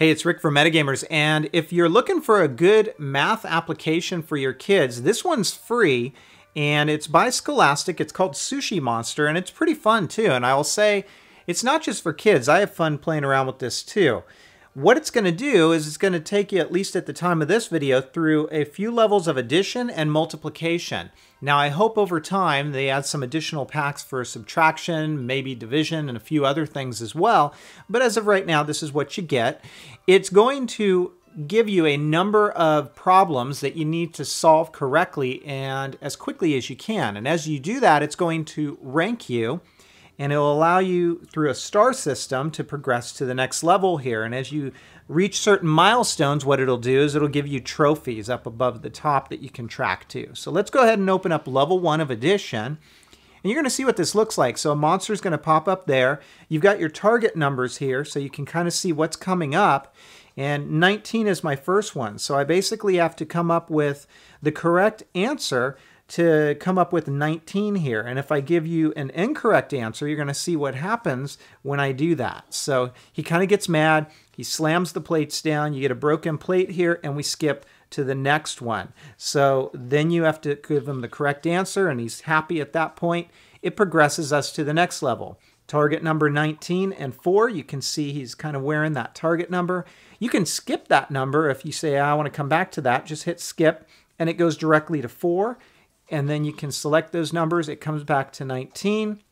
Hey, it's Rick from Metagamers, and if you're looking for a good math application for your kids, this one's free, and it's by Scholastic. It's called Sushi Monster, and it's pretty fun too. And I will say, it's not just for kids. I have fun playing around with this too. What it's going to do is it's going to take you, at least at the time of this video, through a few levels of addition and multiplication. Now, I hope over time they add some additional packs for subtraction, maybe division, and a few other things as well. But as of right now, this is what you get. It's going to give you a number of problems that you need to solve correctly and as quickly as you can. And as you do that, it's going to rank you and it will allow you through a star system to progress to the next level here. And as you reach certain milestones, what it'll do is it'll give you trophies up above the top that you can track to. So let's go ahead and open up level one of addition. And you're going to see what this looks like. So a monster is going to pop up there. You've got your target numbers here, so you can kind of see what's coming up. And 19 is my first one. So I basically have to come up with the correct answer to come up with 19 here. And if I give you an incorrect answer, you're going to see what happens when I do that. So he kind of gets mad. He slams the plates down. You get a broken plate here, and we skip to the next one. So then you have to give him the correct answer, and he's happy at that point. It progresses us to the next level. Target number 19 and 4, you can see he's kind of wearing that target number. You can skip that number if you say, I want to come back to that. Just hit skip, and it goes directly to 4 and then you can select those numbers. It comes back to 19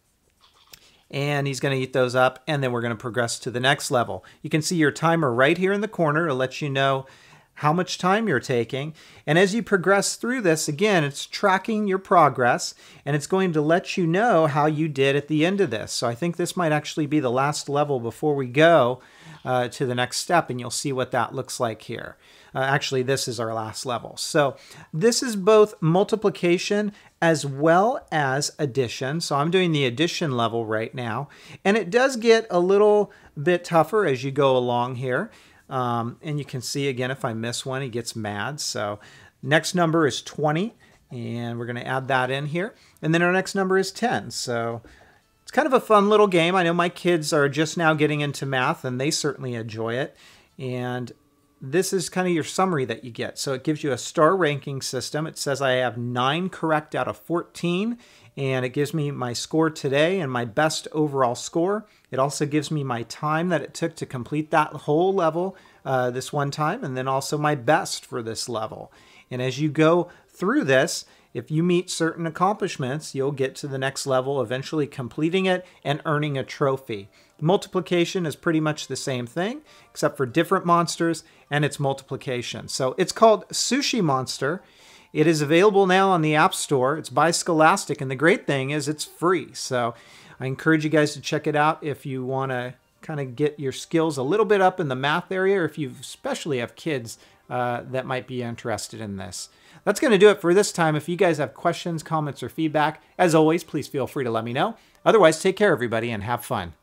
and he's going to eat those up and then we're going to progress to the next level. You can see your timer right here in the corner. to let you know how much time you're taking. And as you progress through this, again, it's tracking your progress and it's going to let you know how you did at the end of this. So I think this might actually be the last level before we go uh, to the next step and you'll see what that looks like here. Uh, actually, this is our last level. So this is both multiplication as well as addition. So I'm doing the addition level right now. And it does get a little bit tougher as you go along here. Um, and you can see again, if I miss one, he gets mad. So next number is 20 and we're going to add that in here. And then our next number is 10. So it's kind of a fun little game. I know my kids are just now getting into math and they certainly enjoy it. And this is kind of your summary that you get. So it gives you a star ranking system. It says I have nine correct out of 14, and it gives me my score today and my best overall score. It also gives me my time that it took to complete that whole level uh, this one time, and then also my best for this level. And as you go through this, if you meet certain accomplishments, you'll get to the next level, eventually completing it and earning a trophy. Multiplication is pretty much the same thing, except for different monsters and its multiplication. So it's called Sushi Monster. It is available now on the App Store. It's by Scholastic, and the great thing is it's free. So I encourage you guys to check it out if you want to kind of get your skills a little bit up in the math area, or if you especially have kids uh, that might be interested in this. That's going to do it for this time. If you guys have questions, comments, or feedback, as always, please feel free to let me know. Otherwise, take care, everybody, and have fun.